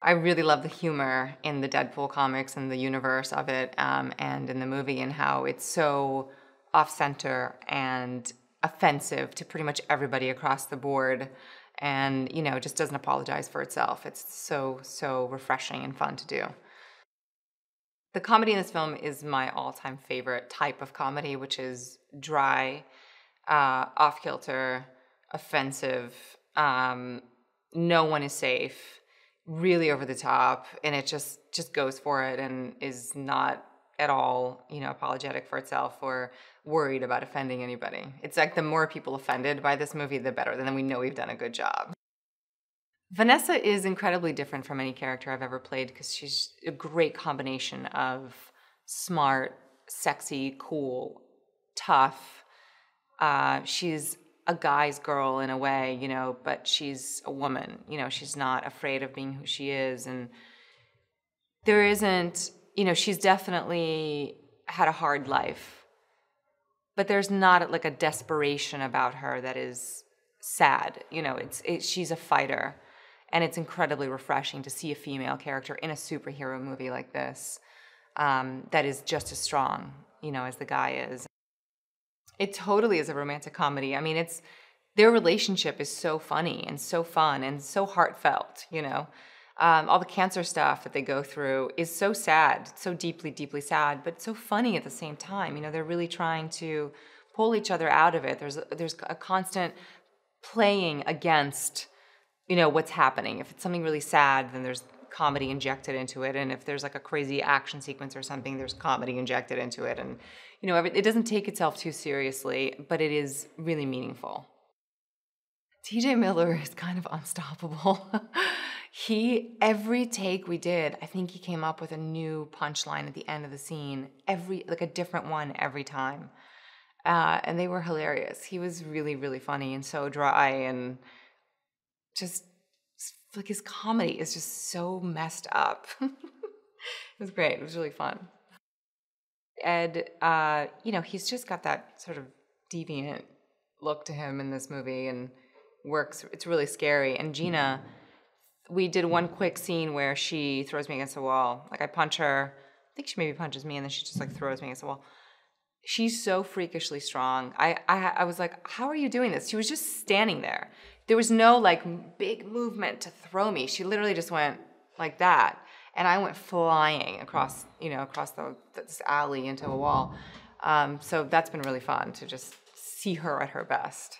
I really love the humor in the Deadpool comics and the universe of it, um, and in the movie, and how it's so off center and offensive to pretty much everybody across the board, and you know, just doesn't apologize for itself. It's so so refreshing and fun to do. The comedy in this film is my all-time favorite type of comedy, which is dry, uh, off kilter, offensive. Um, no one is safe really over the top and it just just goes for it and is not at all you know apologetic for itself or worried about offending anybody. It's like the more people offended by this movie the better then we know we've done a good job. Vanessa is incredibly different from any character i've ever played because she's a great combination of smart sexy cool tough uh, she's a guy's girl in a way, you know, but she's a woman. You know, she's not afraid of being who she is. And there isn't, you know, she's definitely had a hard life, but there's not like a desperation about her that is sad. You know, it's it, she's a fighter, and it's incredibly refreshing to see a female character in a superhero movie like this um, that is just as strong, you know, as the guy is. It totally is a romantic comedy. I mean, it's their relationship is so funny and so fun and so heartfelt, you know. Um, all the cancer stuff that they go through is so sad, so deeply, deeply sad, but so funny at the same time. You know, they're really trying to pull each other out of it. There's there's a constant playing against, you know, what's happening. If it's something really sad, then there's comedy injected into it, and if there's like a crazy action sequence or something, there's comedy injected into it, and you know, it doesn't take itself too seriously, but it is really meaningful. TJ Miller is kind of unstoppable. he, every take we did, I think he came up with a new punchline at the end of the scene, every, like a different one every time. Uh, and they were hilarious. He was really, really funny and so dry and just like his comedy is just so messed up. it was great. It was really fun. Ed, uh, you know, he's just got that sort of deviant look to him in this movie and works. It's really scary. And Gina, we did one quick scene where she throws me against the wall. Like I punch her. I think she maybe punches me and then she just like throws me against the wall. She's so freakishly strong. I, I, I was like, how are you doing this? She was just standing there. There was no like big movement to throw me. She literally just went like that and I went flying across, you know, across the this alley into a wall. Um, so that's been really fun to just see her at her best.